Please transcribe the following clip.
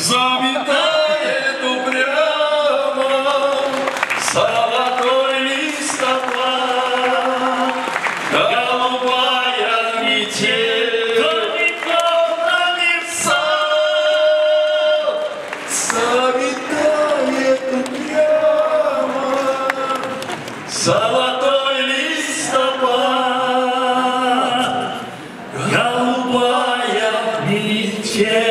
заметает упрямо золотой листопад, голубая метель, домиков на мерцах, заметает упрямо золотой Yeah.